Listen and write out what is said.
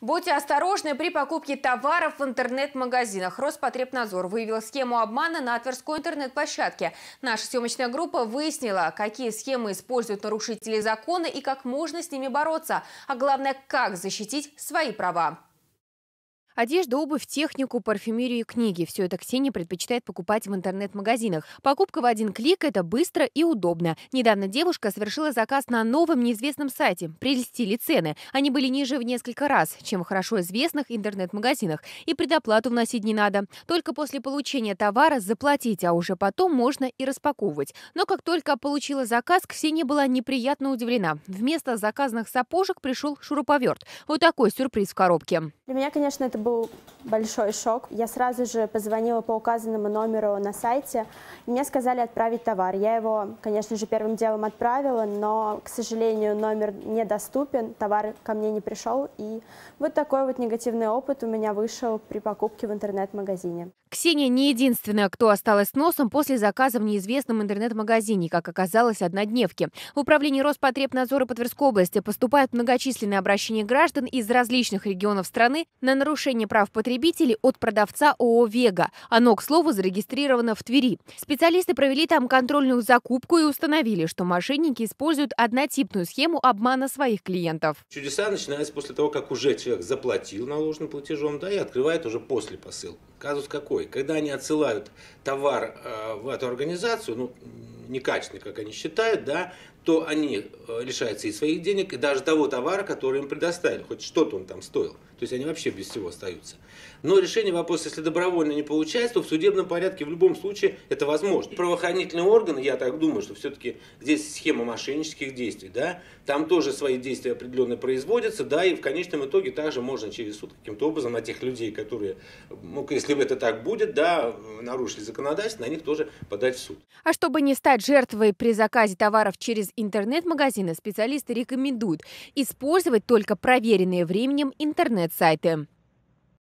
Будьте осторожны при покупке товаров в интернет-магазинах. Роспотребнадзор выявил схему обмана на Тверской интернет-площадке. Наша съемочная группа выяснила, какие схемы используют нарушители закона и как можно с ними бороться. А главное, как защитить свои права. Одежда, обувь, технику, парфюмерию и книги – все это Ксения предпочитает покупать в интернет-магазинах. Покупка в один клик – это быстро и удобно. Недавно девушка совершила заказ на новом неизвестном сайте. Прелестили цены. Они были ниже в несколько раз, чем в хорошо известных интернет-магазинах. И предоплату вносить не надо. Только после получения товара заплатить, а уже потом можно и распаковывать. Но как только получила заказ, Ксения была неприятно удивлена. Вместо заказанных сапожек пришел шуруповерт. Вот такой сюрприз в коробке. Для меня, конечно, это был был большой шок. Я сразу же позвонила по указанному номеру на сайте. Мне сказали отправить товар. Я его, конечно же, первым делом отправила, но, к сожалению, номер недоступен, товар ко мне не пришел. И вот такой вот негативный опыт у меня вышел при покупке в интернет-магазине. Ксения не единственная, кто осталась носом после заказа в неизвестном интернет-магазине, как оказалось, однодневки. В управлении Роспотребнадзора по Тверской области поступают многочисленные обращения граждан из различных регионов страны на нарушение прав потребителей от продавца ООО «Вега». Оно, к слову, зарегистрировано в Твери. Специалисты провели там контрольную закупку и установили, что мошенники используют однотипную схему обмана своих клиентов. Чудеса начинаются после того, как уже человек заплатил наложенным платежом, да, и открывает уже после посылки. Казус какой? Когда они отсылают товар э, в эту организацию, ну, некачественный, как они считают, да, то они э, лишаются и своих денег, и даже того товара, который им предоставили, хоть что-то он там стоил. То есть они вообще без всего остаются. Но решение вопроса, если добровольно не получается, то в судебном порядке в любом случае это возможно. Правоохранительные органы, я так думаю, что все-таки здесь схема мошеннических действий, да, там тоже свои действия определенно производятся, да, и в конечном итоге также можно через суд каким-то образом на тех людей, которые, ну, если это так будет, да, нарушили законодательство, на них тоже подать в суд. А чтобы не стать жертвой при заказе товаров через интернет-магазины, специалисты рекомендуют использовать только проверенные временем интернет сайты